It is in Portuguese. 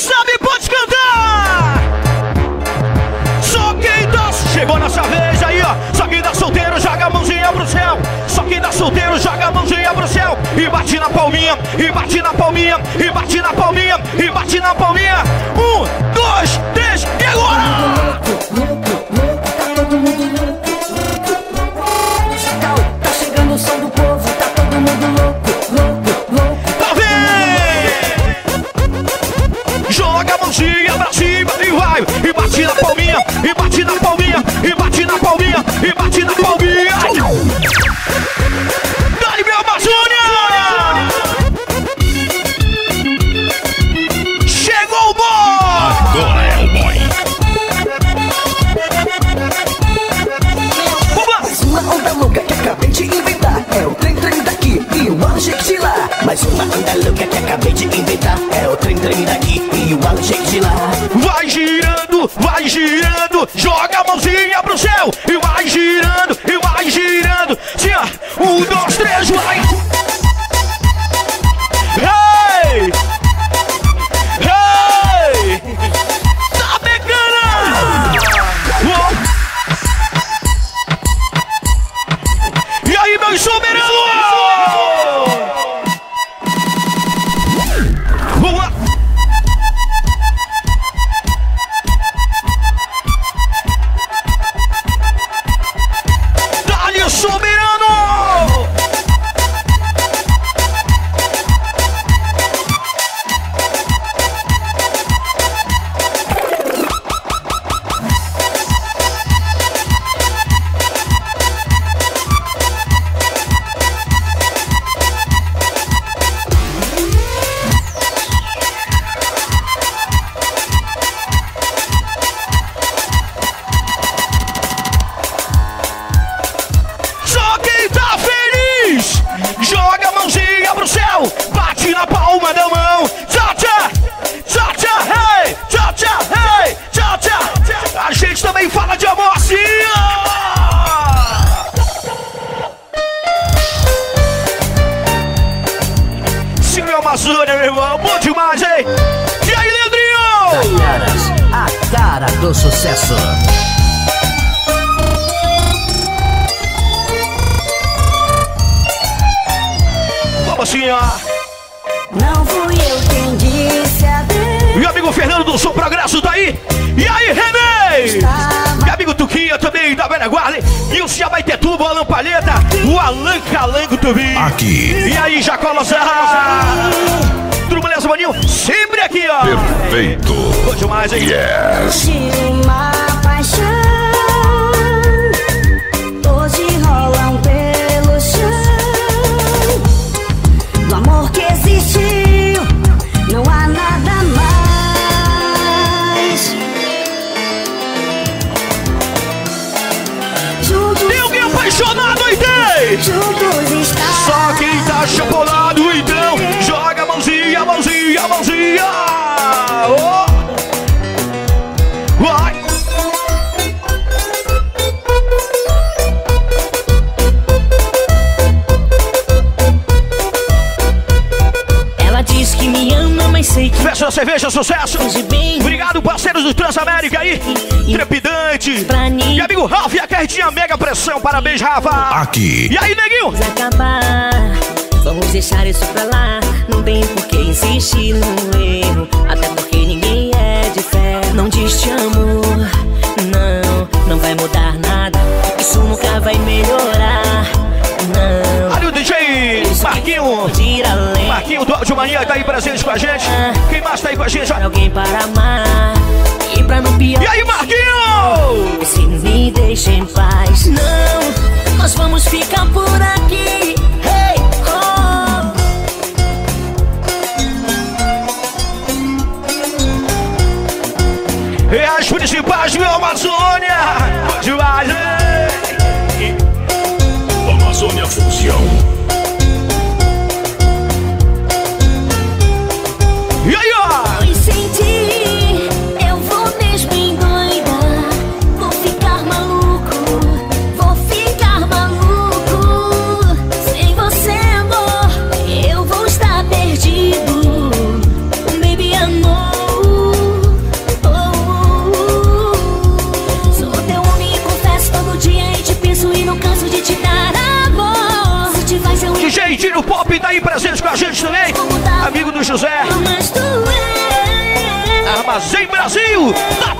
sabe pode cantar. Só quem tá. Chegou nossa vez aí, ó. Só quem tá solteiro joga a mãozinha pro céu. Só quem tá solteiro joga a mãozinha pro céu. E bate na palminha, e bate na palminha, e bate na palminha, e bate na palminha. Um, dois, três, e bate na palminha. Dá-lhe meu Amazônia! Chegou o boy! Agora é o boy. Vamos lá! Mais uma onda louca que acabei de inventar. É o trem trem daqui e o Alexandre de lá. Mais uma onda louca que acabei de inventar. É o trem trem daqui e o Alexandre de lá. Vai girando, vai girando, joga a mãozinha pro céu e vai dois, três, cara do sucesso. Vamos assim, ó. Não fui eu quem disse adeus. Meu amigo Fernando do Sul Progresso tá aí. E aí, René? Meu amigo Tuquinha também da velha guarda. E o Ciabaitetuba, o Alan Palheta. O Alan Calango também. Aqui. E aí, Jacola Serra? Tudo beleza, maninho? Sempre aqui, ó. Perfeito. Bom demais, hein? Yes. Uma paixão. Da cerveja, sucesso. Obrigado, parceiros do Transamérica aí. Trepidante. pra mim E amigo Ralf e a cartinha Mega Pressão. Parabéns, Rafa. Aqui. E aí, neguinho? acabar. Vamos deixar isso pra lá. Não tem por que insistir no erro. Até porque ninguém é de fé. Não diz te amo. Não, não vai mudar nada. Isso nunca vai melhorar. Não. Ali o DJ Marquinho. Marquinho do Áudio Mania tá aí presente com a gente. Quem mais tá aí com a gente? Para alguém para amar. E pra não pior. E aí, Marquinho? Se me deixa em paz. Não, nós vamos ficar por aqui. Hey, oh. E as principais, meu Amazônia. Demais, hein? Amazônia Função. Gente também. Amigo do José. É Armazém Brasil. Tá